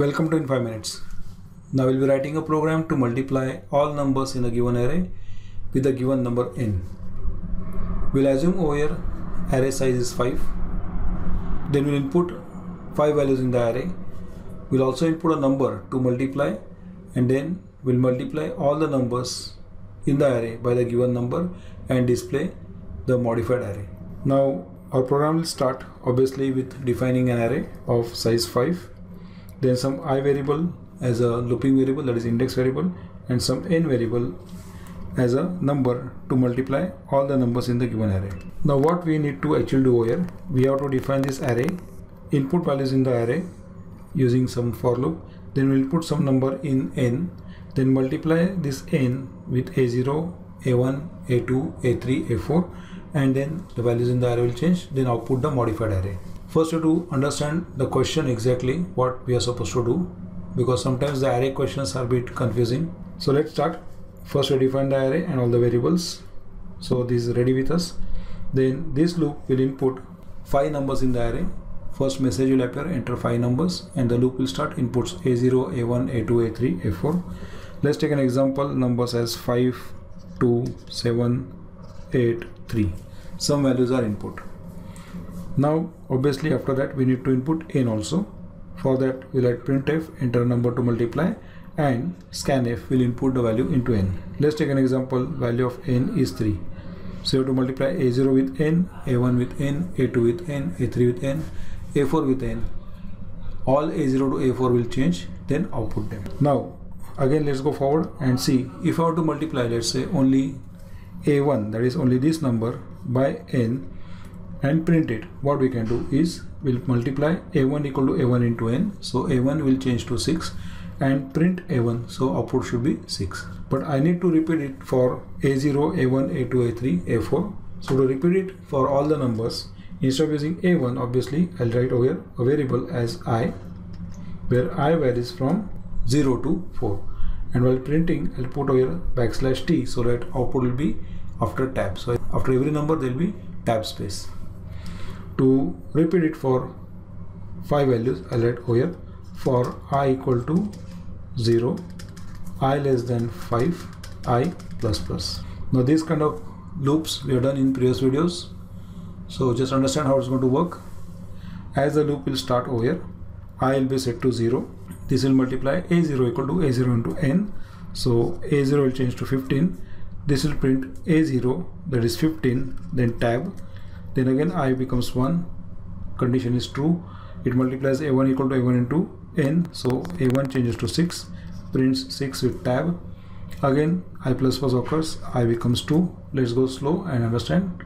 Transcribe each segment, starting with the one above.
Welcome to in 5 minutes. Now we'll be writing a program to multiply all numbers in a given array with a given number n. We'll assume over here array size is 5. Then we'll input 5 values in the array. We'll also input a number to multiply and then we'll multiply all the numbers in the array by the given number and display the modified array. Now our program will start obviously with defining an array of size 5 then some i variable as a looping variable that is index variable and some n variable as a number to multiply all the numbers in the given array. Now what we need to actually do here, we have to define this array, input values in the array using some for loop, then we'll put some number in n, then multiply this n with a0, a1, a2, a3, a4 and then the values in the array will change, then output the modified array. First you have to understand the question exactly what we are supposed to do because sometimes the array questions are a bit confusing. So let's start. First we define the array and all the variables. So this is ready with us. Then this loop will input five numbers in the array. First message will appear, enter five numbers and the loop will start inputs A0, A1, A2, A3, A4. Let's take an example numbers as 5, 2, 7, 8, 3. Some values are input. Now obviously after that we need to input n also. For that we'll add printf, enter number to multiply and scanf will input the value into n. Let's take an example value of n is 3. So you have to multiply a0 with n, a1 with n, a2 with n, a3 with n, a4 with n. All a0 to a4 will change then output them. Now again let's go forward and see if I want to multiply let's say only a1 that is only this number by n and print it what we can do is we'll multiply a1 equal to a1 into n. So a1 will change to 6 and print a1 so output should be 6 but I need to repeat it for a0 a1 a2 a3 a4 so to repeat it for all the numbers instead of using a1 obviously I'll write over a variable as i where i varies from 0 to 4 and while printing I'll put over backslash t so that output will be after tab. So after every number there will be tab space to repeat it for 5 values I'll write here for i equal to 0 i less than 5 i plus plus. Now these kind of loops we have done in previous videos. So just understand how it's going to work. As the loop will start over here i will be set to 0 this will multiply a0 equal to a0 into n. So a0 will change to 15 this will print a0 that is 15 then tab then again i becomes 1 condition is true. It multiplies a1 equal to a1 into n. So a1 changes to 6 prints 6 with tab. Again i plus plus occurs. I becomes 2 let's go slow and understand.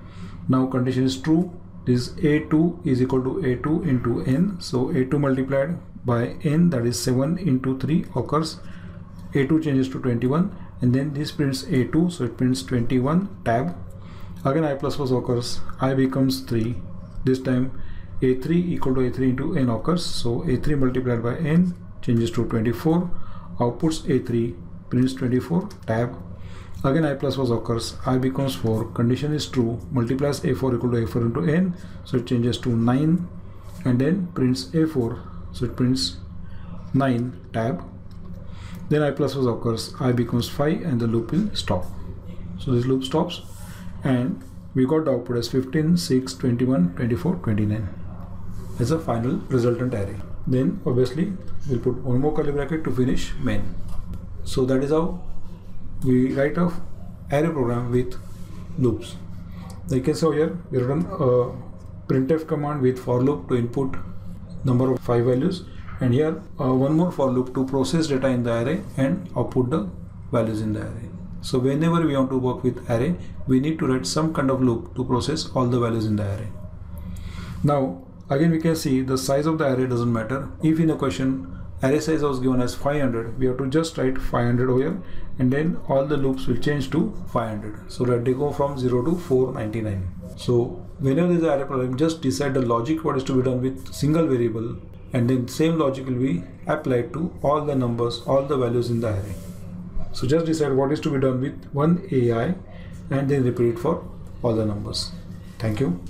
Now condition is true. This a2 is equal to a2 into n. So a2 multiplied by n that is 7 into 3 occurs. A2 changes to 21 and then this prints a2 so it prints 21 tab again i plus was occurs. I becomes 3 this time a3 equal to a3 into n occurs. So a3 multiplied by n changes to 24 outputs a3 prints 24 tab. Again i plus was occurs. I becomes 4 condition is true. Multiplies a4 equal to a4 into n. So it changes to 9 and then prints a4 so it prints 9 tab. Then i plus plus was occurs. I becomes 5 and the loop will stop. So this loop stops and we got the output as 15 6 21 24 29 as a final resultant array. Then obviously we'll put one more curly bracket to finish main. So that is how we write a array program with loops. Like I saw here we run a printf command with for loop to input number of five values. And here uh, one more for loop to process data in the array and output the values in the array so whenever we want to work with array, we need to write some kind of loop to process all the values in the array. Now, again we can see the size of the array doesn't matter. If in a question array size was given as 500, we have to just write 500 over here and then all the loops will change to 500. So that they go from 0 to 499. So whenever there is an array problem, just decide the logic what is to be done with single variable and then same logic will be applied to all the numbers, all the values in the array. So just decide what is to be done with one AI and then repeat it for all the numbers. Thank you.